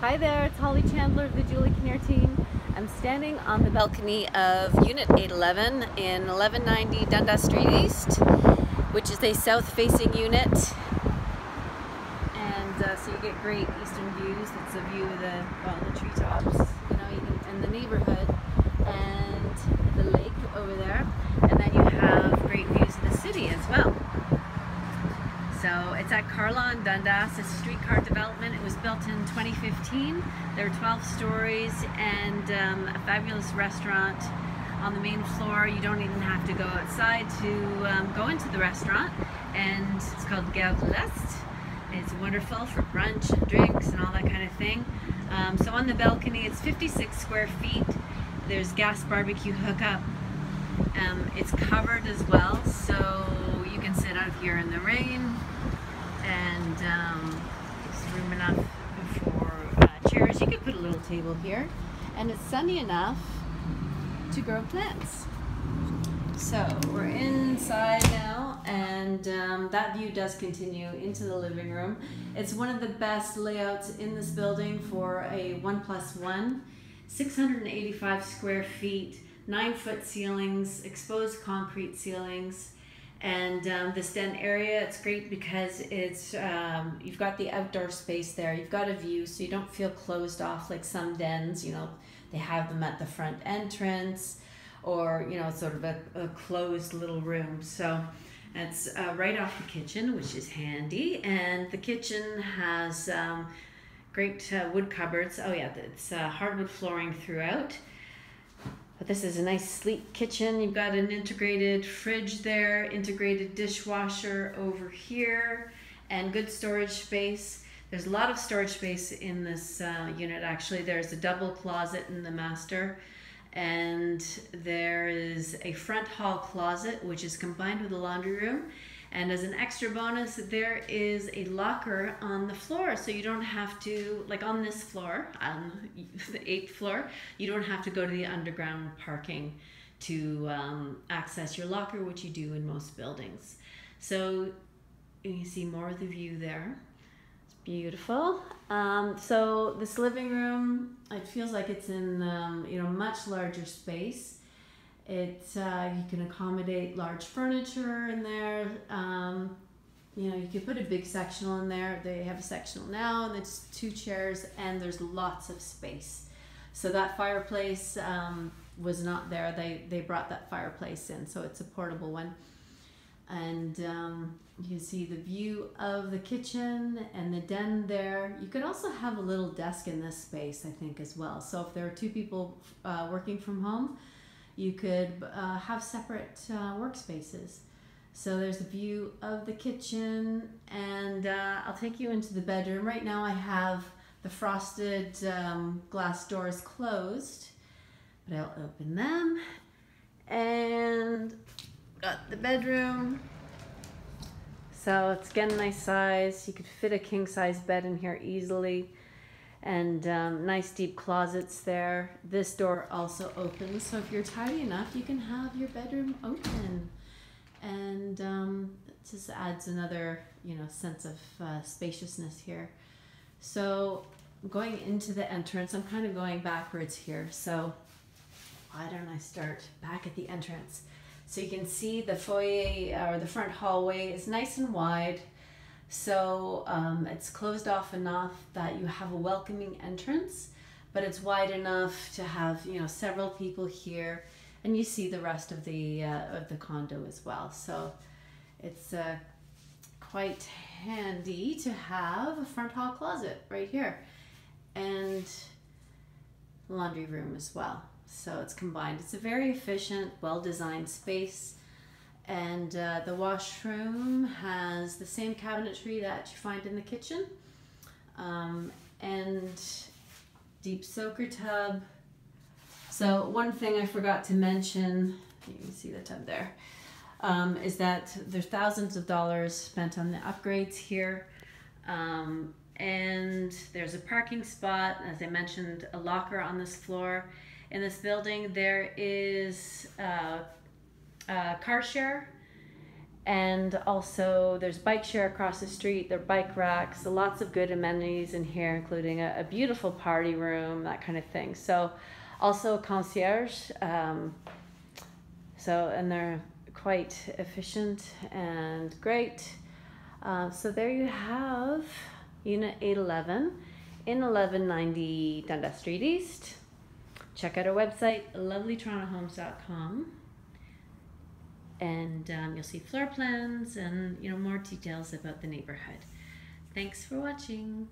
Hi there, it's Holly Chandler of the Julie Kinnear team. I'm standing on the balcony of Unit 811 in 1190 Dundas Street East, which is a south-facing unit. And uh, so you get great eastern views. It's a view of the, well, the treetops, you know, and the neighborhood and the lake over there. And then you have great views of the city as well. And Dundas. It's a streetcar development. It was built in 2015. There are 12 stories and um, a fabulous restaurant on the main floor. You don't even have to go outside to um, go into the restaurant. And it's called Gare de l'Est. It's wonderful for brunch and drinks and all that kind of thing. Um, so on the balcony, it's 56 square feet. There's gas barbecue hookup. Um, it's covered as well, so you can sit out here in the rain and um, room enough for uh, chairs. You could put a little table here and it's sunny enough to grow plants. So we're inside now and um, that view does continue into the living room. It's one of the best layouts in this building for a one plus one. 685 square feet, nine foot ceilings, exposed concrete ceilings, and um, this den area, it's great because it's um, you've got the outdoor space there. You've got a view, so you don't feel closed off like some dens. You know, they have them at the front entrance, or you know, sort of a, a closed little room. So it's uh, right off the kitchen, which is handy. And the kitchen has um, great uh, wood cupboards. Oh yeah, it's uh, hardwood flooring throughout. But this is a nice sleek kitchen. You've got an integrated fridge there, integrated dishwasher over here, and good storage space. There's a lot of storage space in this uh, unit actually. There's a double closet in the master and there is a front hall closet which is combined with a laundry room and as an extra bonus, there is a locker on the floor. So you don't have to, like on this floor, on the eighth floor, you don't have to go to the underground parking to um, access your locker, which you do in most buildings. So you can see more of the view there. It's beautiful. Um, so this living room, it feels like it's in, um, you know, much larger space. It uh, you can accommodate large furniture in there. Um, you know, you could put a big sectional in there. They have a sectional now, and it's two chairs, and there's lots of space. So that fireplace um, was not there. They they brought that fireplace in, so it's a portable one. And um, you see the view of the kitchen and the den there. You could also have a little desk in this space, I think, as well. So if there are two people uh, working from home, you could uh, have separate uh, workspaces. So there's a view of the kitchen, and uh, I'll take you into the bedroom. Right now, I have the frosted um, glass doors closed, but I'll open them. And got the bedroom. So it's again nice size. You could fit a king size bed in here easily and um, nice deep closets there. This door also opens, so if you're tidy enough, you can have your bedroom open, and um, it just adds another you know sense of uh, spaciousness here. So going into the entrance, I'm kind of going backwards here. So why don't I start back at the entrance? So you can see the foyer or the front hallway is nice and wide. So um, it's closed off enough that you have a welcoming entrance, but it's wide enough to have you know several people here, and you see the rest of the uh, of the condo as well. So it's uh, quite handy to have a front hall closet right here, and laundry room as well. So it's combined. It's a very efficient, well designed space. And uh, the washroom has the same cabinetry that you find in the kitchen. Um, and deep soaker tub. So one thing I forgot to mention, you can see the tub there, um, is that there's thousands of dollars spent on the upgrades here. Um, and there's a parking spot, as I mentioned, a locker on this floor. In this building, there is uh, uh, car share. And also there's bike share across the street there are bike racks lots of good amenities in here including a, a beautiful party room that kind of thing. So also concierge um, so and they're quite efficient and great. Uh, so there you have unit 811 in 1190 dundas street east. Check out our website lovelytorontohomes.com and um, you'll see floor plans and you know more details about the neighborhood. Thanks for watching.